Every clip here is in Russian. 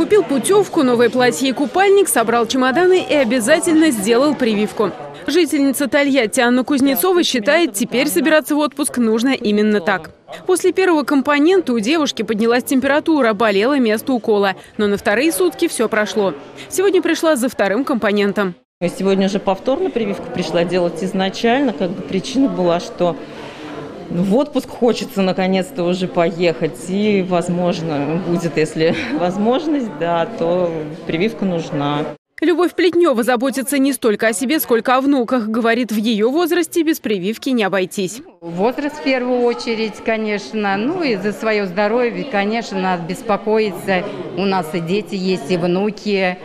Купил путевку, новое платье и купальник, собрал чемоданы и обязательно сделал прививку. Жительница Тольятти Анна Кузнецова считает, теперь собираться в отпуск нужно именно так. После первого компонента у девушки поднялась температура, болело место укола. Но на вторые сутки все прошло. Сегодня пришла за вторым компонентом. Сегодня уже повторно прививку пришла делать изначально. Как бы причина была, что в отпуск хочется наконец-то уже поехать. И, возможно, будет, если возможность, да, то прививка нужна. Любовь Плетнева заботится не столько о себе, сколько о внуках. Говорит, в ее возрасте без прививки не обойтись. Возраст в первую очередь, конечно. Ну и за свое здоровье, конечно, надо беспокоиться. У нас и дети есть, и внуки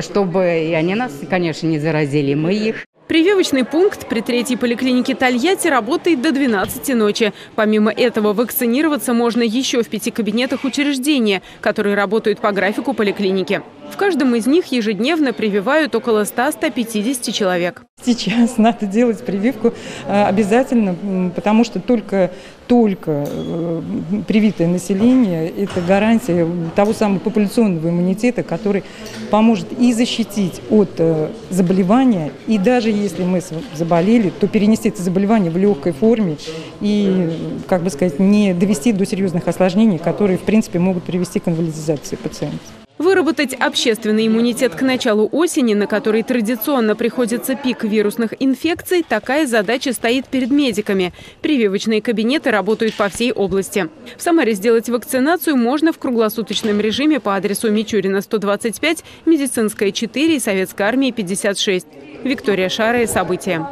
чтобы и они нас, конечно, не заразили, мы их. Прививочный пункт при третьей поликлинике Тольятти работает до 12 ночи. Помимо этого, вакцинироваться можно еще в пяти кабинетах учреждения, которые работают по графику поликлиники. В каждом из них ежедневно прививают около 100-150 человек. Сейчас надо делать прививку э, обязательно, потому что только, только э, привитое население – это гарантия того самого популяционного иммунитета, который поможет и защитить от э, заболевания, и даже если мы заболели, то перенести это заболевание в легкой форме и, как бы сказать, не довести до серьезных осложнений, которые, в принципе, могут привести к инвалидизации пациента. Выработать общественный иммунитет к началу осени, на который традиционно приходится пик вирусных инфекций, такая задача стоит перед медиками. Прививочные кабинеты работают по всей области. В Самаре сделать вакцинацию можно в круглосуточном режиме по адресу Мичурина, 125, Медицинская, 4 и Советской армии, 56. Виктория Шарая. События.